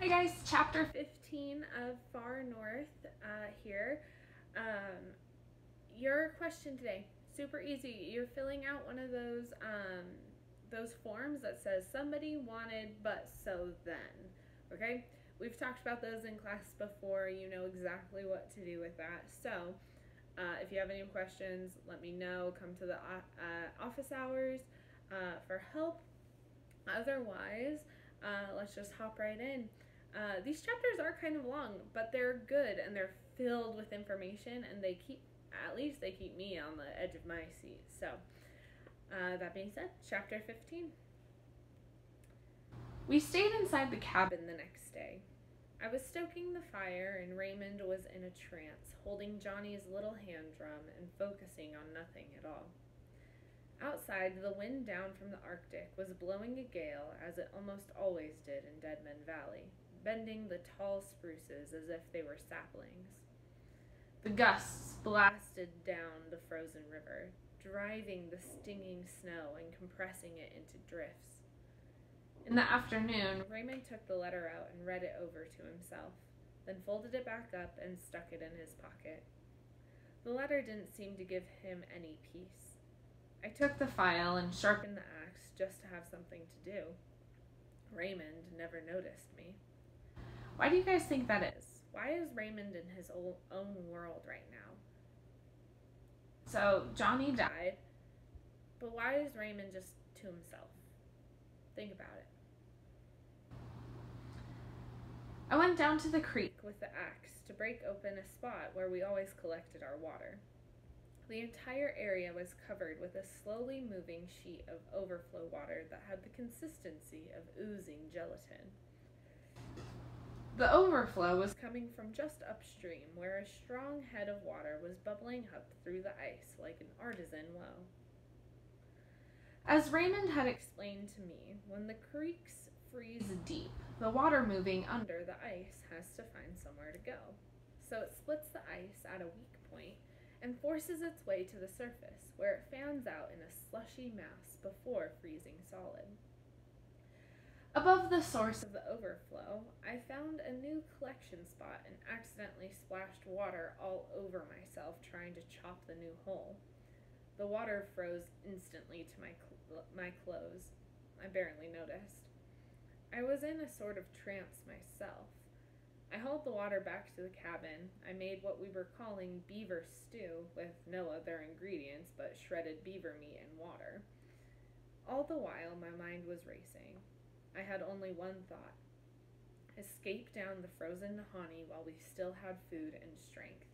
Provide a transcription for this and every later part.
Hi guys, chapter 15 of Far North uh, here. Um, your question today, super easy. You're filling out one of those um, those forms that says somebody wanted but so then. Okay, we've talked about those in class before. You know exactly what to do with that. So uh, if you have any questions, let me know. Come to the uh, office hours uh, for help. Otherwise, uh, let's just hop right in. Uh, these chapters are kind of long, but they're good and they're filled with information, and they keep, at least they keep me on the edge of my seat. So, uh, that being said, chapter 15. We stayed inside the cabin the next day. I was stoking the fire, and Raymond was in a trance, holding Johnny's little hand drum and focusing on nothing at all. Outside, the wind down from the Arctic was blowing a gale, as it almost always did in Deadman Valley bending the tall spruces as if they were saplings. The gusts blasted down the frozen river, driving the stinging snow and compressing it into drifts. In the afternoon, Raymond took the letter out and read it over to himself, then folded it back up and stuck it in his pocket. The letter didn't seem to give him any peace. I took the file and sharpened the axe just to have something to do. Raymond never noticed me. Why do you guys think that is? Why is Raymond in his own world right now? So Johnny died, but why is Raymond just to himself? Think about it. I went down to the creek with the axe to break open a spot where we always collected our water. The entire area was covered with a slowly moving sheet of overflow water that had the consistency of oozing gelatin. The overflow was coming from just upstream, where a strong head of water was bubbling up through the ice like an artesian well. As Raymond had explained to me, when the creeks freeze deep, the water moving under the ice has to find somewhere to go. So it splits the ice at a weak point and forces its way to the surface, where it fans out in a slushy mass before freezing solid. Above the source of the overflow, I found a new collection spot and accidentally splashed water all over myself trying to chop the new hole. The water froze instantly to my, cl- my clothes. I barely noticed. I was in a sort of trance myself. I hauled the water back to the cabin. I made what we were calling beaver stew with no other ingredients but shredded beaver meat and water. All the while, my mind was racing. I had only one thought escape down the frozen Nahanni while we still had food and strength.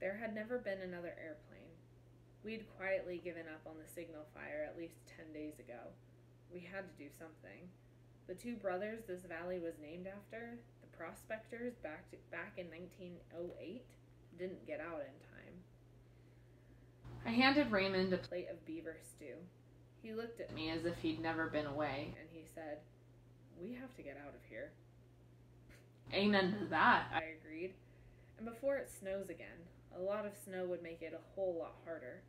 There had never been another airplane. We'd quietly given up on the signal fire at least ten days ago. We had to do something. The two brothers this valley was named after, the prospectors back, to, back in 1908, didn't get out in time. I handed Raymond a plate of beaver stew. He looked at me as if he'd never been away, and he said, We have to get out of here. Amen to that, I agreed. And before it snows again, a lot of snow would make it a whole lot harder.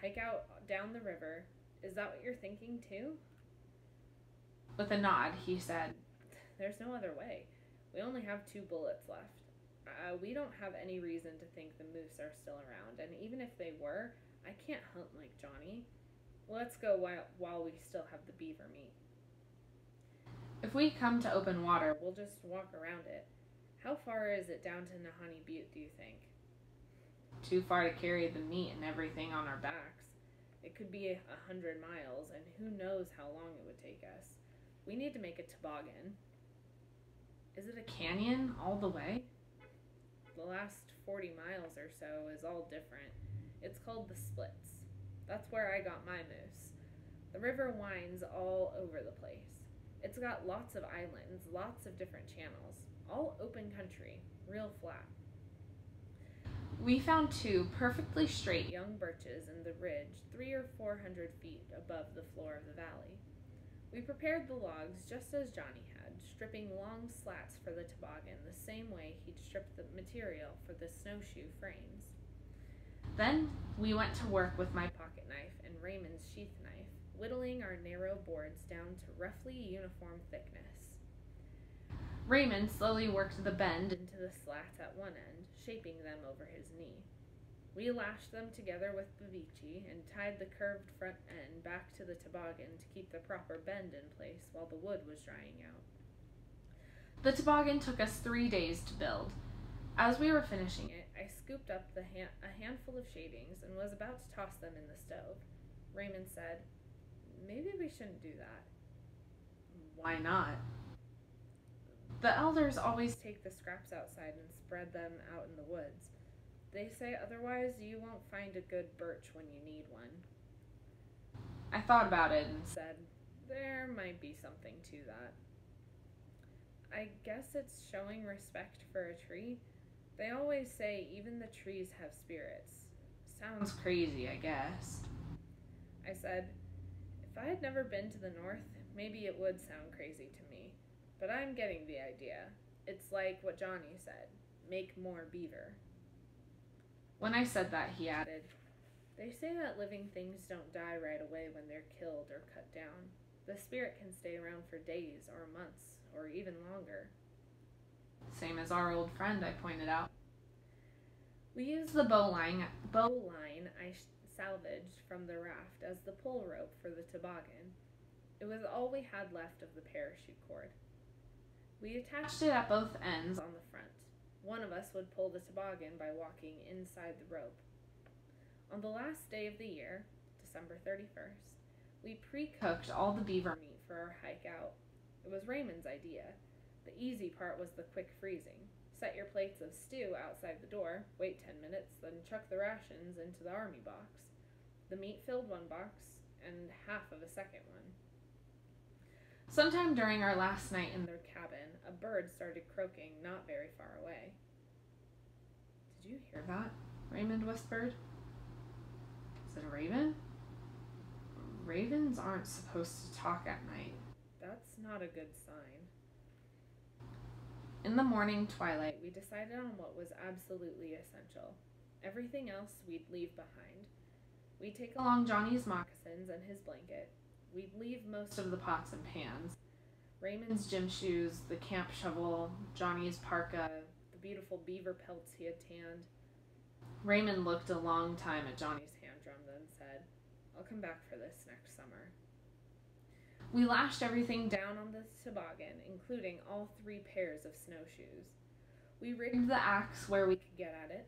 Hike out down the river. Is that what you're thinking too? With a nod, he said, There's no other way. We only have two bullets left. Uh, we don't have any reason to think the moose are still around, and even if they were, I can't hunt like Johnny. Let's go while, while we still have the beaver meat. If we come to open water, we'll just walk around it. How far is it down to Nahanni Butte, do you think? Too far to carry the meat and everything on our backs. It could be a hundred miles, and who knows how long it would take us. We need to make a toboggan. Is it a canyon all the way? The last 40 miles or so is all different. It's called the Splits. That's where I got my moose. The river winds all over the place. It's got lots of islands, lots of different channels, all open country, real flat. We found two perfectly straight young birches in the ridge, three or four hundred feet above the floor of the valley. We prepared the logs just as Johnny had, stripping long slats for the toboggan the same way he'd stripped the material for the snowshoe frames. Then we went to work with my pocket knife and Raymond's sheath knife, whittling our narrow boards down to roughly uniform thickness. Raymond slowly worked the bend into the slats at one end, shaping them over his knee. We lashed them together with babiche and tied the curved front end back to the toboggan to keep the proper bend in place while the wood was drying out. The toboggan took us three days to build. As we were finishing it, I scooped up ha- a handful of shavings and was about to toss them in the stove. Raymond said, Maybe we shouldn't do that. Why not? The elders always take the scraps outside and spread them out in the woods. They say otherwise you won't find a good birch when you need one. I thought about it and said, there might be something to that. I guess it's showing respect for a tree. They always say even the trees have spirits. Sounds crazy, I guess. I said, if I had never been to the north, maybe it would sound crazy to me. But I'm getting the idea. It's like what Johnny said make more beaver. When I said that, he added, They say that living things don't die right away when they're killed or cut down. The spirit can stay around for days or months or even longer. Same as our old friend, I pointed out. We used the bowline, bow line I salvaged from the raft as the pull rope for the toboggan. It was all we had left of the parachute cord. We attached it at both ends on the front. One of us would pull the toboggan by walking inside the rope. On the last day of the year, December 31st, we pre cooked all the beaver meat for our hike out. It was Raymond's idea. The easy part was the quick freezing. Set your plates of stew outside the door, wait 10 minutes, then chuck the rations into the army box. The meat filled one box and half of a second one. Sometime during our last night in their cabin, a bird started croaking not very far away. Did you hear that? Raymond whispered. Is it a raven? Ravens aren't supposed to talk at night. That's not a good sign. In the morning twilight, we decided on what was absolutely essential. Everything else we'd leave behind. We'd take along Johnny's moccasins and his blanket, We'd leave most of the pots and pans. Raymond's gym shoes, the camp shovel, Johnny's parka, the beautiful beaver pelts he had tanned. Raymond looked a long time at Johnny's hand drum, then said, I'll come back for this next summer. We lashed everything down on the toboggan, including all three pairs of snowshoes. We rigged the axe where we could get at it.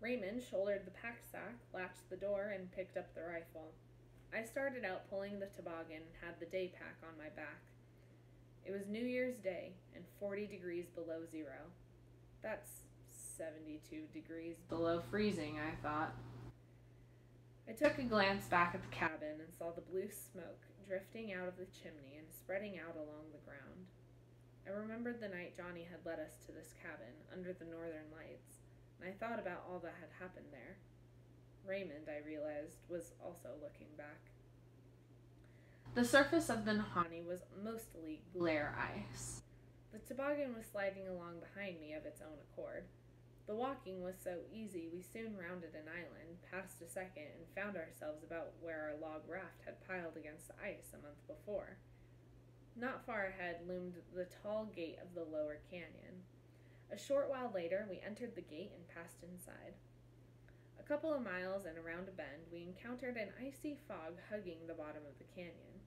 Raymond shouldered the pack sack, latched the door, and picked up the rifle. I started out pulling the toboggan and had the day pack on my back. It was New Year's Day and 40 degrees below zero. That's 72 degrees below freezing, I thought. I took a glance back at the cabin and saw the blue smoke drifting out of the chimney and spreading out along the ground. I remembered the night Johnny had led us to this cabin under the northern lights, and I thought about all that had happened there. Raymond, I realized, was also looking back. The surface of the Nahanni was mostly glare ice. The toboggan was sliding along behind me of its own accord. The walking was so easy we soon rounded an island, passed a second, and found ourselves about where our log raft had piled against the ice a month before. Not far ahead loomed the tall gate of the lower canyon. A short while later, we entered the gate and passed inside. A couple of miles and around a bend, we encountered an icy fog hugging the bottom of the canyon.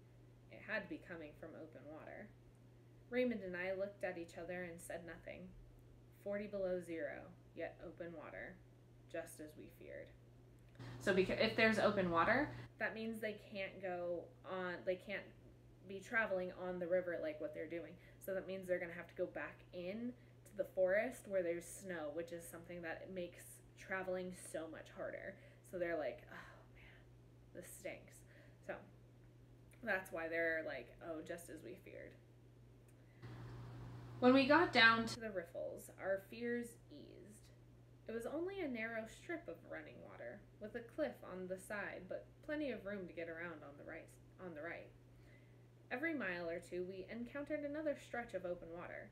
It had to be coming from open water. Raymond and I looked at each other and said nothing. Forty below zero, yet open water, just as we feared. So, because if there's open water, that means they can't go on. They can't be traveling on the river like what they're doing. So that means they're gonna have to go back in to the forest where there's snow, which is something that makes traveling so much harder. So they're like, oh man, this stinks. So that's why they're like, oh, just as we feared. When we got down to the riffles, our fears eased. It was only a narrow strip of running water, with a cliff on the side, but plenty of room to get around on the right. On the right. Every mile or two, we encountered another stretch of open water.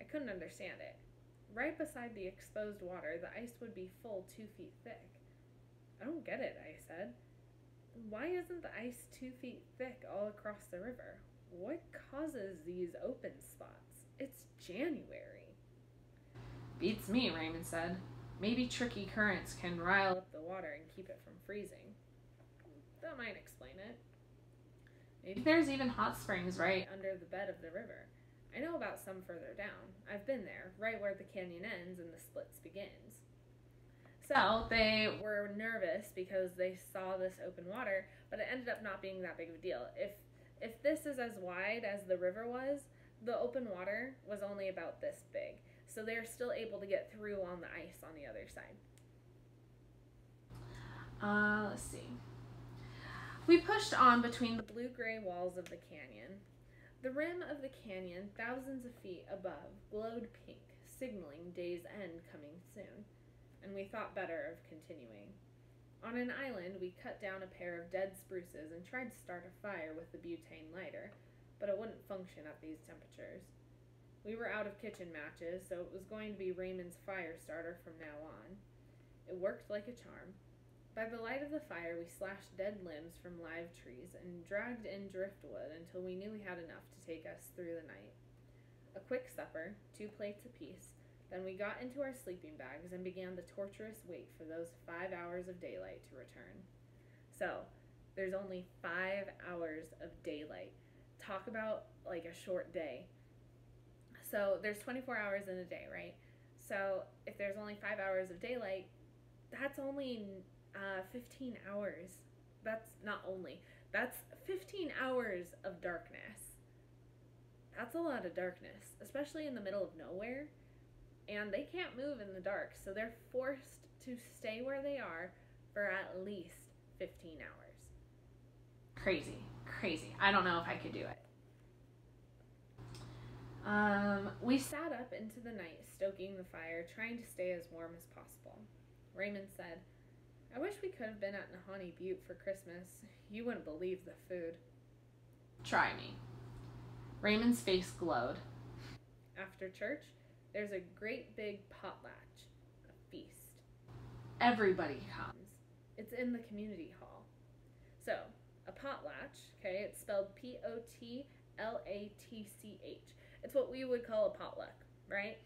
I couldn't understand it. Right beside the exposed water, the ice would be full two feet thick. I don't get it, I said. Why isn't the ice two feet thick all across the river? What causes these open spots? It's January. Beats me, Raymond said. Maybe tricky currents can rile up the water and keep it from freezing. That might explain it. Maybe there's even hot springs right under the bed of the river. I know about some further down. I've been there, right where the canyon ends and the splits begins. So they were nervous because they saw this open water, but it ended up not being that big of a deal. If if this is as wide as the river was, the open water was only about this big. So they're still able to get through on the ice on the other side. Uh, let's see. We pushed on between the blue gray walls of the canyon. The rim of the canyon, thousands of feet above, glowed pink, signaling day's end coming soon, and we thought better of continuing. On an island, we cut down a pair of dead spruces and tried to start a fire with the butane lighter, but it wouldn't function at these temperatures. We were out of kitchen matches, so it was going to be Raymond's fire starter from now on. It worked like a charm. By the light of the fire, we slashed dead limbs from live trees and dragged in driftwood until we knew we had enough to take us through the night. A quick supper, two plates apiece, then we got into our sleeping bags and began the torturous wait for those five hours of daylight to return. So, there's only five hours of daylight. Talk about like a short day. So, there's 24 hours in a day, right? So, if there's only five hours of daylight, that's only uh, 15 hours. That's not only, that's 15 hours of darkness. That's a lot of darkness, especially in the middle of nowhere. And they can't move in the dark, so they're forced to stay where they are for at least 15 hours. Crazy. Crazy. I don't know if I could do it. Um, we sat up into the night, stoking the fire, trying to stay as warm as possible. Raymond said, I wish we could have been at Nahanni Butte for Christmas. You wouldn't believe the food. Try me. Raymond's face glowed. After church, there's a great big potlatch, a feast. Everybody comes. It's in the community hall. So, a potlatch, okay, it's spelled P O T L A T C H. It's what we would call a potluck, right?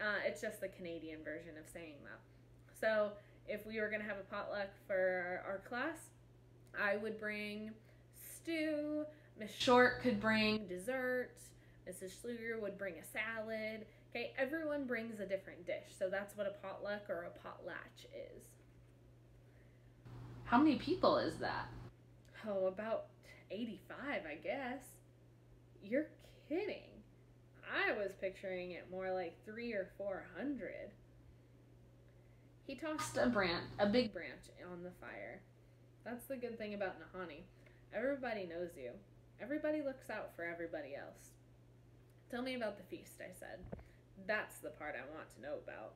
Uh, it's just the Canadian version of saying that. So, if we were going to have a potluck for our class, I would bring stew. Miss Short could bring dessert. Mrs. Schluger would bring a salad. Okay, everyone brings a different dish, so that's what a potluck or a potlatch is. How many people is that? Oh, about 85, I guess. You're kidding. I was picturing it more like three or four hundred. He tossed a branch, a big branch, on the fire. That's the good thing about Nahanni. Everybody knows you. Everybody looks out for everybody else. Tell me about the feast, I said. That's the part I want to know about.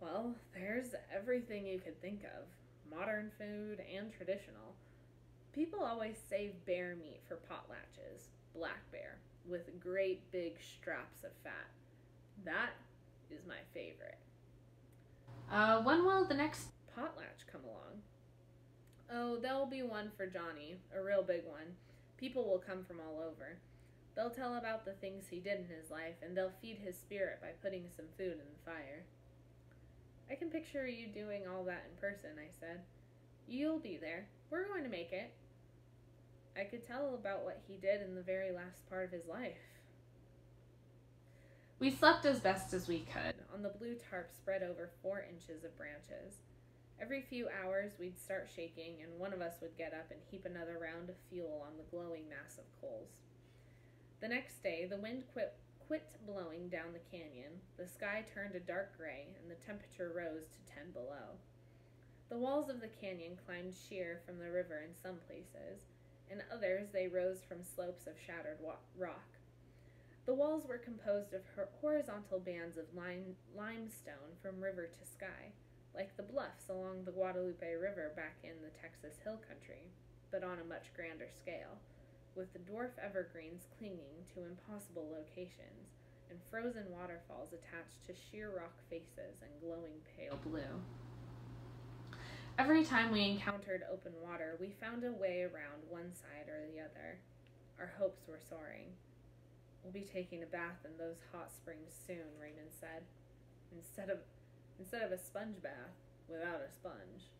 Well, there's everything you could think of modern food and traditional. People always save bear meat for potlatches, black bear, with great big straps of fat. That is my favorite. Uh, when will the next potlatch come along? Oh, there'll be one for Johnny, a real big one. People will come from all over. They'll tell about the things he did in his life, and they'll feed his spirit by putting some food in the fire. I can picture you doing all that in person, I said. You'll be there. We're going to make it. I could tell about what he did in the very last part of his life. We slept as best as we could on the blue tarp spread over four inches of branches. Every few hours, we'd start shaking, and one of us would get up and heap another round of fuel on the glowing mass of coals. The next day, the wind quit, quit blowing down the canyon, the sky turned a dark gray, and the temperature rose to 10 below. The walls of the canyon climbed sheer from the river in some places, in others they rose from slopes of shattered rock. The walls were composed of horizontal bands of lime, limestone from river to sky, like the bluffs along the Guadalupe River back in the Texas Hill Country, but on a much grander scale, with the dwarf evergreens clinging to impossible locations and frozen waterfalls attached to sheer rock faces and glowing pale blue. Every time we encountered open water, we found a way around one side or the other. Our hopes were soaring. We'll be taking a bath in those hot springs soon, Raymond said. Instead of instead of a sponge bath, without a sponge.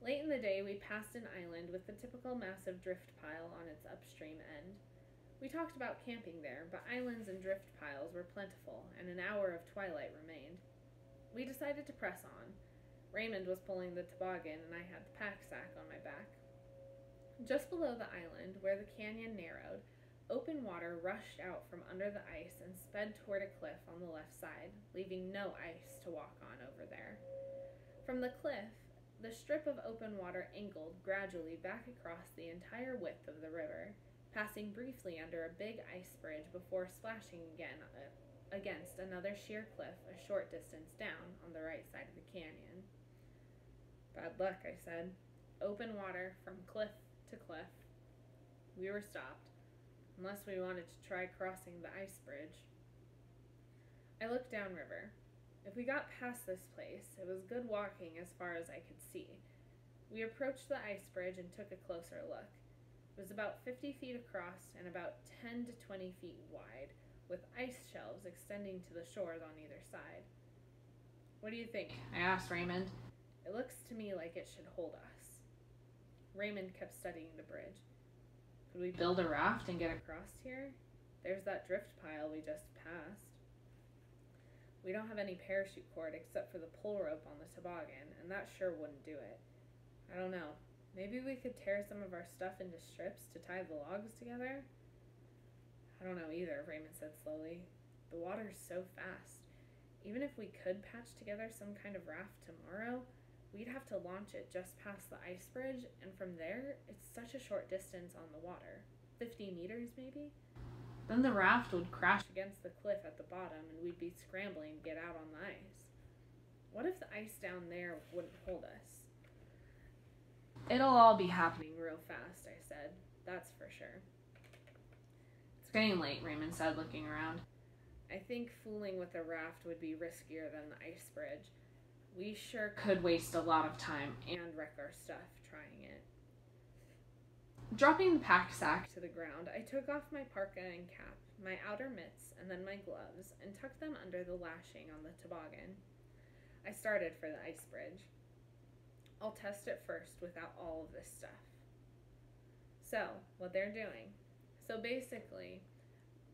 Late in the day, we passed an island with the typical massive drift pile on its upstream end. We talked about camping there, but islands and drift piles were plentiful, and an hour of twilight remained. We decided to press on. Raymond was pulling the toboggan, and I had the pack sack on my back. Just below the island, where the canyon narrowed, open water rushed out from under the ice and sped toward a cliff on the left side, leaving no ice to walk on over there. From the cliff, the strip of open water angled gradually back across the entire width of the river, passing briefly under a big ice bridge before splashing again uh, against another sheer cliff a short distance down on the right side of the canyon. Bad luck, I said. Open water from cliff to cliff. We were stopped, unless we wanted to try crossing the ice bridge. I looked downriver. If we got past this place, it was good walking as far as I could see. We approached the ice bridge and took a closer look. It was about 50 feet across and about 10 to 20 feet wide, with ice shelves extending to the shores on either side. What do you think? I asked Raymond. It looks to me like it should hold us. Raymond kept studying the bridge. Could we build a raft and get across here? There's that drift pile we just passed. We don't have any parachute cord except for the pull rope on the toboggan, and that sure wouldn't do it. I don't know. Maybe we could tear some of our stuff into strips to tie the logs together? I don't know either, Raymond said slowly. The water's so fast. Even if we could patch together some kind of raft tomorrow, we'd have to launch it just past the ice bridge, and from there, it's such a short distance on the water. Fifty meters, maybe? Then the raft would crash against the cliff at the bottom and we'd be scrambling to get out on the ice. What if the ice down there wouldn't hold us? It'll all be happening real fast, I said. That's for sure. It's getting late, Raymond said, looking around. I think fooling with a raft would be riskier than the ice bridge. We sure could waste a lot of time and wreck our stuff trying it. Dropping the pack sack to the ground, I took off my parka and cap, my outer mitts, and then my gloves, and tucked them under the lashing on the toboggan. I started for the ice bridge. I'll test it first without all of this stuff. So, what they're doing. So basically,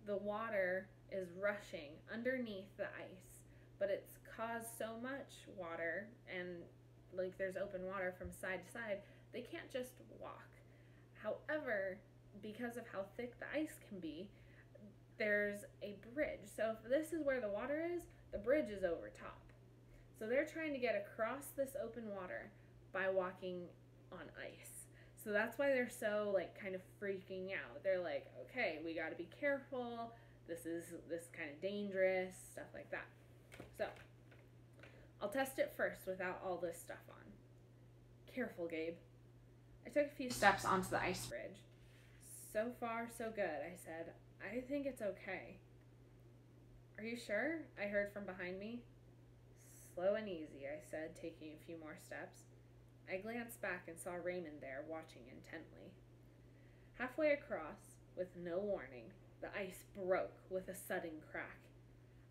the water is rushing underneath the ice, but it's caused so much water and like there's open water from side to side, they can't just walk However, because of how thick the ice can be, there's a bridge. So if this is where the water is, the bridge is over top. So they're trying to get across this open water by walking on ice. So that's why they're so like kind of freaking out. They're like, "Okay, we got to be careful. This is this kind of dangerous, stuff like that." So, I'll test it first without all this stuff on. Careful, Gabe. I took a few steps onto the ice bridge. So far, so good, I said. I think it's okay. Are you sure? I heard from behind me. Slow and easy, I said, taking a few more steps. I glanced back and saw Raymond there, watching intently. Halfway across, with no warning, the ice broke with a sudden crack.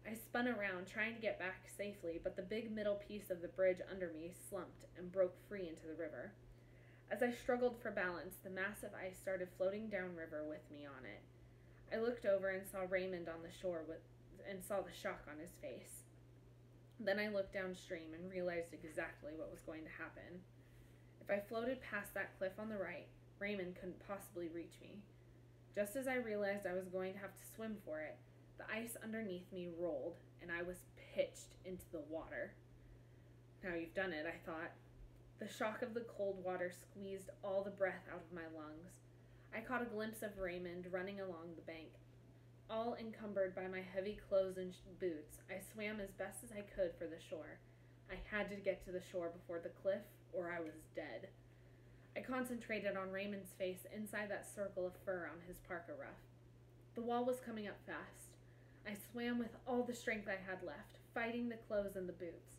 I spun around, trying to get back safely, but the big middle piece of the bridge under me slumped and broke free into the river. As I struggled for balance, the mass of ice started floating downriver with me on it. I looked over and saw Raymond on the shore with, and saw the shock on his face. Then I looked downstream and realized exactly what was going to happen. If I floated past that cliff on the right, Raymond couldn't possibly reach me. Just as I realized I was going to have to swim for it, the ice underneath me rolled and I was pitched into the water. Now you've done it, I thought. The shock of the cold water squeezed all the breath out of my lungs. I caught a glimpse of Raymond running along the bank. All encumbered by my heavy clothes and boots, I swam as best as I could for the shore. I had to get to the shore before the cliff, or I was dead. I concentrated on Raymond's face inside that circle of fur on his parka ruff. The wall was coming up fast. I swam with all the strength I had left, fighting the clothes and the boots.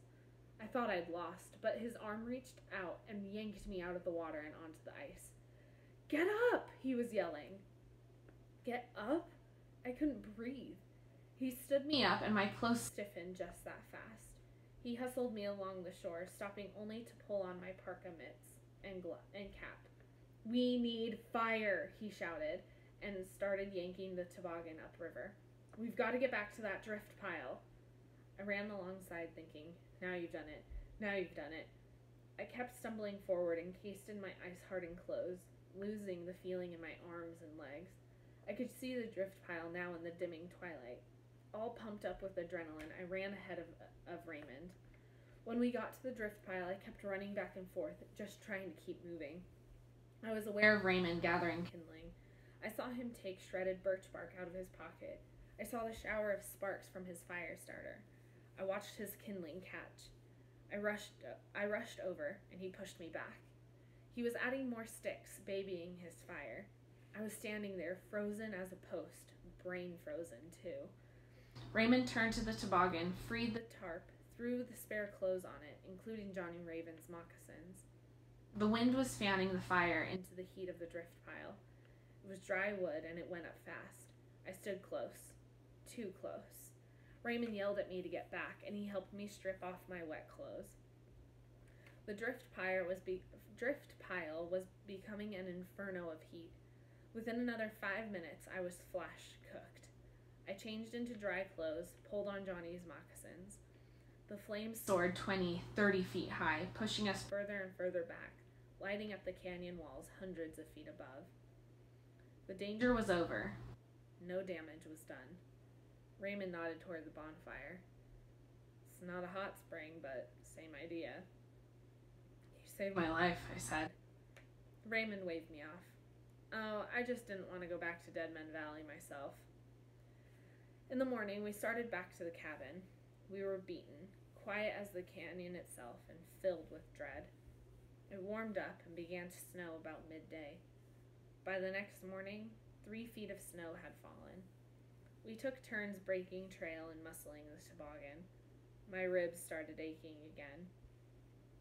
I thought I'd lost, but his arm reached out and yanked me out of the water and onto the ice. Get up! he was yelling. Get up? I couldn't breathe. He stood me up, and my clothes stiffened just that fast. He hustled me along the shore, stopping only to pull on my parka mitts and, and cap. We need fire, he shouted, and started yanking the toboggan upriver. We've got to get back to that drift pile. I ran alongside, thinking, Now you've done it. Now you've done it. I kept stumbling forward, encased in my ice hardened clothes, losing the feeling in my arms and legs. I could see the drift pile now in the dimming twilight. All pumped up with adrenaline, I ran ahead of, of Raymond. When we got to the drift pile, I kept running back and forth, just trying to keep moving. I was aware of Raymond gathering kindling. I saw him take shredded birch bark out of his pocket. I saw the shower of sparks from his fire starter. I watched his kindling catch. I rushed I rushed over and he pushed me back. He was adding more sticks, babying his fire. I was standing there, frozen as a post, brain frozen too. Raymond turned to the toboggan, freed the tarp, threw the spare clothes on it, including Johnny Raven's moccasins. The wind was fanning the fire into the heat of the drift pile. It was dry wood and it went up fast. I stood close, too close. Raymond yelled at me to get back, and he helped me strip off my wet clothes. The drift pile was be- drift pile was becoming an inferno of heat. Within another five minutes, I was flash cooked. I changed into dry clothes, pulled on Johnny's moccasins. The flames soared 20, 30 feet high, pushing us further and further back, lighting up the canyon walls hundreds of feet above. The danger was over. No damage was done. Raymond nodded toward the bonfire. It's not a hot spring, but same idea. You saved my life, I said. Raymond waved me off. Oh, I just didn't want to go back to Deadman Valley myself. In the morning, we started back to the cabin. We were beaten, quiet as the canyon itself, and filled with dread. It warmed up and began to snow about midday. By the next morning, three feet of snow had fallen. We took turns breaking trail and muscling the toboggan. My ribs started aching again.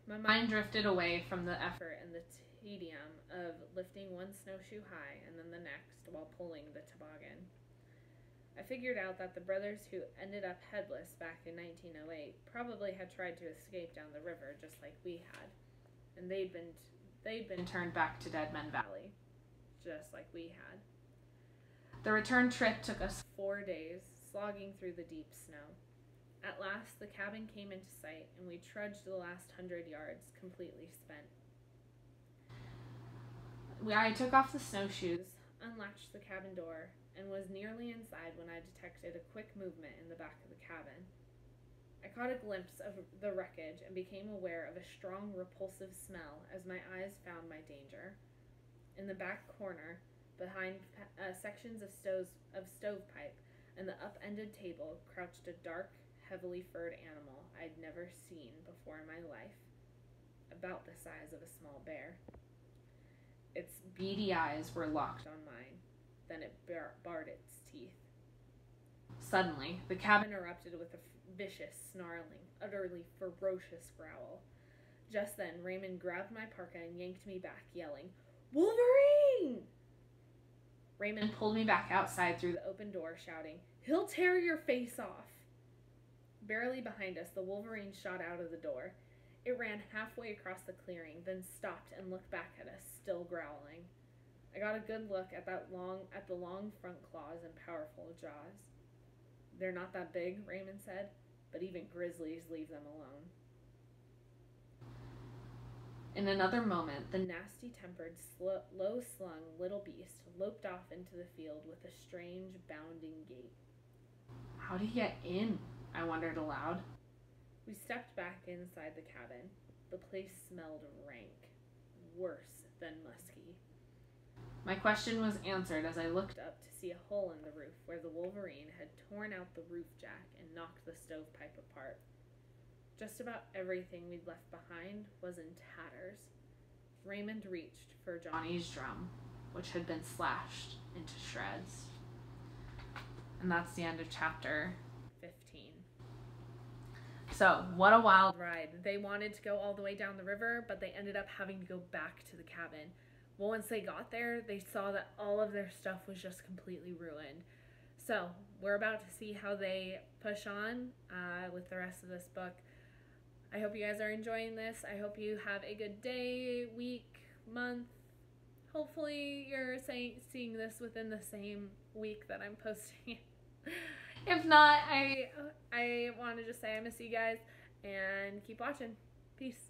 My mind drifted away from the effort and the tedium of lifting one snowshoe high and then the next while pulling the toboggan. I figured out that the brothers who ended up headless back in 1908 probably had tried to escape down the river just like we had, and they'd been they'd been turned back to Deadman Valley, just like we had. The return trip took us four days, slogging through the deep snow. At last, the cabin came into sight, and we trudged the last hundred yards, completely spent. I took off the snowshoes, unlatched the cabin door, and was nearly inside when I detected a quick movement in the back of the cabin. I caught a glimpse of the wreckage and became aware of a strong, repulsive smell as my eyes found my danger. In the back corner, behind uh, sections of, stoves, of stovepipe and the upended table, crouched a dark, heavily furred animal I'd never seen before in my life, about the size of a small bear. Its beady eyes were locked on mine. Then it bar- barred its teeth. Suddenly, the cabin erupted with a vicious, snarling, utterly ferocious growl. Just then, Raymond grabbed my parka and yanked me back, yelling, Wolverine! Raymond pulled me back outside through the open door, shouting, He'll tear your face off! Barely behind us, the Wolverine shot out of the door. It ran halfway across the clearing, then stopped and looked back at us, still growling. I got a good look at that long at the long front claws and powerful jaws. They're not that big, Raymond said, but even grizzlies leave them alone. In another moment, the nasty tempered, sl- low slung little beast loped off into the field with a strange, bounding gait. How'd he get in? I wondered aloud. We stepped back inside the cabin. The place smelled rank, worse than musky. My question was answered as I looked up to see a hole in the roof where the wolverine had torn out the roof jack and knocked the stovepipe apart. Just about everything we'd left behind was in tatters. Raymond reached for Johnny's drum, which had been slashed into shreds. And that's the end of chapter 15. So, what a wild ride. They wanted to go all the way down the river, but they ended up having to go back to the cabin. Well, once they got there, they saw that all of their stuff was just completely ruined. so we're about to see how they push on uh, with the rest of this book. I hope you guys are enjoying this. I hope you have a good day, week, month. Hopefully, you're seeing this within the same week that I'm posting. if not, I I want to just say I miss you guys and keep watching. Peace.